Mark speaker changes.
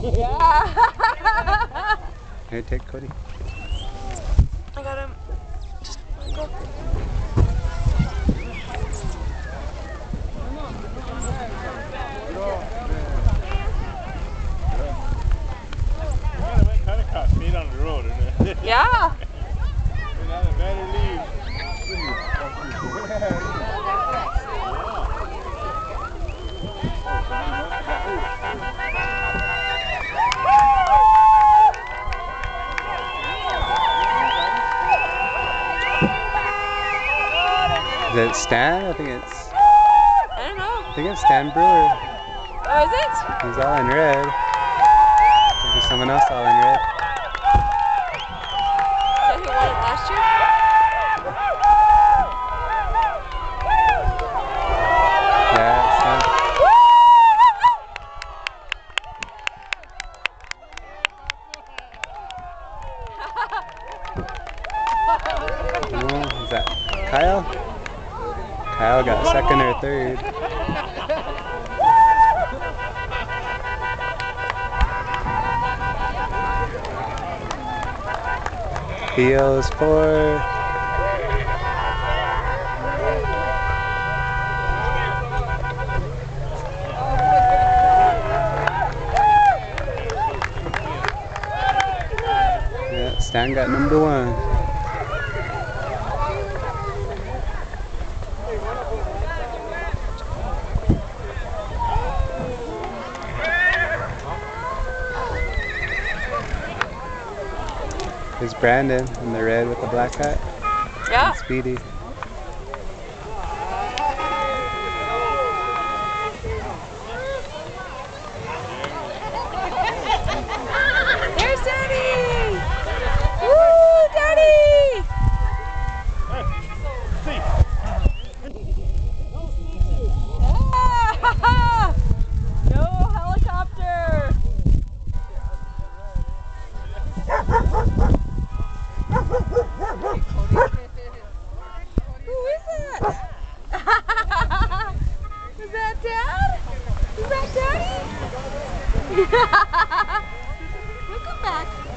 Speaker 1: Yeah.
Speaker 2: Here, take Cody.
Speaker 1: I got him. Just go.
Speaker 3: kind of caught speed on the road, isn't it?
Speaker 1: Yeah.
Speaker 3: better leave.
Speaker 2: Is it Stan? I think it's.
Speaker 1: I don't know.
Speaker 2: I think it's Stan Brewer.
Speaker 1: Oh, is it?
Speaker 2: He's all in red. There's someone else all in red.
Speaker 1: Is that who won it last year?
Speaker 2: Yeah, it's Oh, is that Kyle? Kyle got second or third. Heels four. Stan got number one. Is Brandon in the red with the black hat?
Speaker 1: Yeah.
Speaker 2: And Speedy.
Speaker 1: Who is that? is that Dad? Is that Daddy? He'll back.